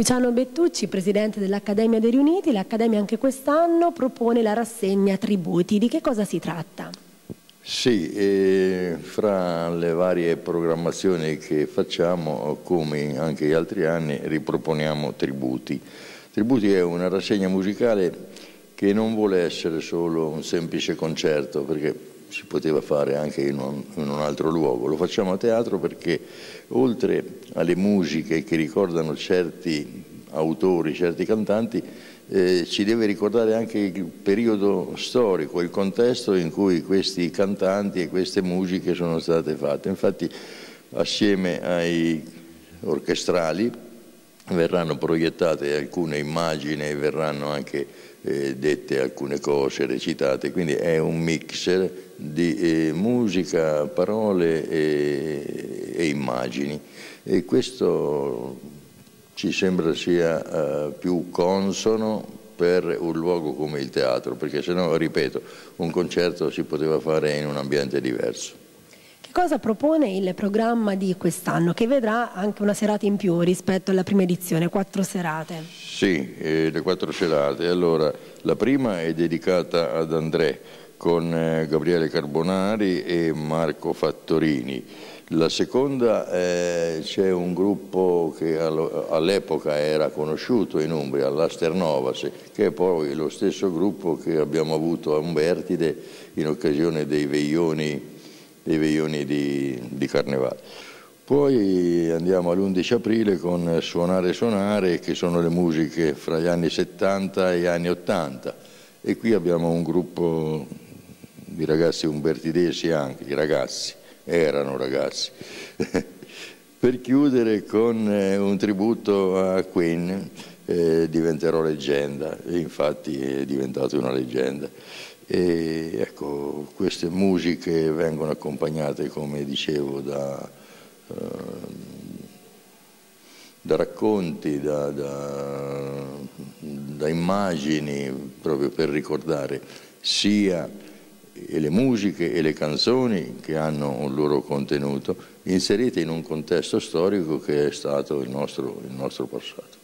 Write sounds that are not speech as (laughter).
Luciano Bettucci, presidente dell'Accademia dei Riuniti, l'Accademia anche quest'anno propone la rassegna Tributi. Di che cosa si tratta? Sì, eh, fra le varie programmazioni che facciamo, come anche gli altri anni, riproponiamo Tributi. Tributi è una rassegna musicale che non vuole essere solo un semplice concerto, perché si poteva fare anche in un, in un, altro luogo. Lo facciamo a teatro perché oltre alle musiche che ricordano certi autori, certi cantanti, eh, ci deve ricordare anche il periodo storico, il contesto in cui questi cantanti e queste musiche sono state fatte. Infatti assieme ai orchestrali verranno proiettate alcune immagini verranno anche eh, dette alcune cose, recitate, quindi è un mixer di eh, musica, parole e, e, immagini e questo ci sembra sia eh, più consono per un luogo come il teatro, perché se no, ripeto, un concerto si poteva fare in un ambiente diverso. Che cosa propone il programma di quest'anno, che vedrà anche una serata in più rispetto alla prima edizione, quattro serate? Sì, eh, le quattro serate. Allora, la prima è dedicata ad André, con eh, Gabriele Carbonari e Marco Fattorini. La seconda eh, c'è un gruppo che all'epoca era conosciuto in Umbria, l'Asternovas, che è poi lo stesso gruppo che abbiamo avuto a Umbertide in occasione dei veglioni, dei veglioni di, di Carnevale. Poi andiamo all'11 aprile con Suonare Suonare, che sono le musiche fra gli anni 70 e gli anni 80. E qui abbiamo un gruppo di ragazzi umbertidesi anche, di ragazzi, erano ragazzi. (laughs) per chiudere con eh, un tributo a Queen, eh, diventerò leggenda, e infatti è diventato una leggenda. E ecco, queste musiche vengono accompagnate, come dicevo, da, uh, da racconti, da, da, da immagini, proprio per ricordare sia e le musiche e le canzoni che hanno un loro contenuto inserite in un contesto storico che è stato il nostro, il nostro passato.